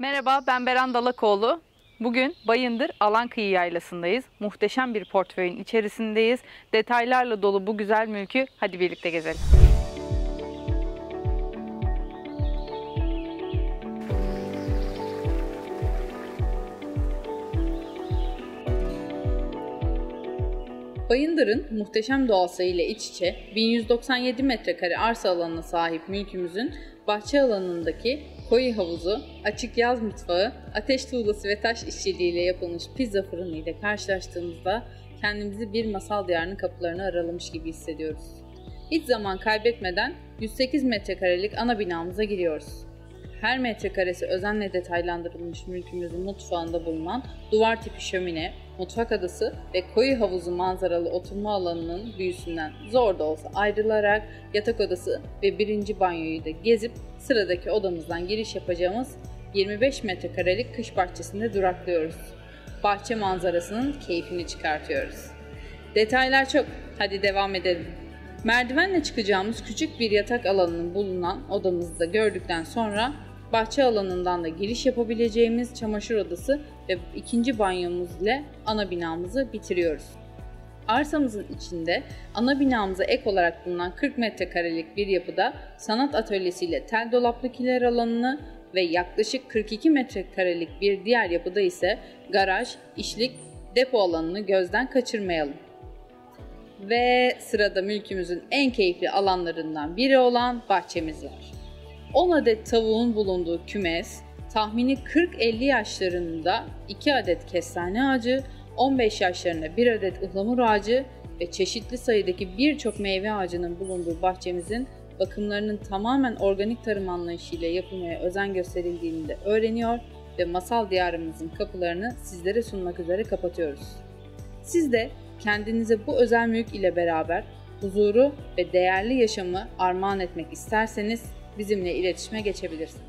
Merhaba, ben Beren Dalakoğlu. Bugün Bayındır Alankıyı Yaylası'ndayız. Muhteşem bir portföyün içerisindeyiz. Detaylarla dolu bu güzel mülkü hadi birlikte gezelim. Bayındır'ın muhteşem doğasıyla iç içe 1197 metrekare arsa alanına sahip mülkümüzün bahçe alanındaki koyu havuzu, açık yaz mutfağı, ateş tuğlası ve taş işçiliğiyle yapılmış pizza fırını ile karşılaştığımızda kendimizi bir masal diyarının kapılarını aralamış gibi hissediyoruz. Hiç zaman kaybetmeden 108 metrekarelik ana binamıza giriyoruz. Her metrekaresi özenle detaylandırılmış mülkümüzün mutfağında bulunan duvar tipi şömine, mutfak adası ve koyu havuzu manzaralı oturma alanının büyüsünden zor da olsa ayrılarak yatak odası ve birinci banyoyu da gezip sıradaki odamızdan giriş yapacağımız 25 metrekarelik kış bahçesinde duraklıyoruz. Bahçe manzarasının keyfini çıkartıyoruz. Detaylar çok. Hadi devam edelim. Merdivenle çıkacağımız küçük bir yatak alanının bulunan odamızı da gördükten sonra bahçe alanından da giriş yapabileceğimiz çamaşır odası ve ikinci banyomuz ile ana binamızı bitiriyoruz. Arsamızın içinde ana binamıza ek olarak bulunan 40 metrekarelik bir yapıda sanat atölyesiyle tel dolaplı kiler alanını ve yaklaşık 42 metrekarelik bir diğer yapıda ise garaj, işlik, depo alanını gözden kaçırmayalım. Ve sırada mülkümüzün en keyifli alanlarından biri olan bahçemiz var. 10 adet tavuğun bulunduğu kümes, tahmini 40-50 yaşlarında 2 adet kestane ağacı, 15 yaşlarında 1 adet ıhlamur ağacı ve çeşitli sayıdaki birçok meyve ağacının bulunduğu bahçemizin bakımlarının tamamen organik tarım anlayışıyla yapılmaya özen gösterildiğini de öğreniyor ve masal diyarımızın kapılarını sizlere sunmak üzere kapatıyoruz. Siz de kendinize bu özel mülk ile beraber huzuru ve değerli yaşamı armağan etmek isterseniz bizimle iletişime geçebilirsiniz.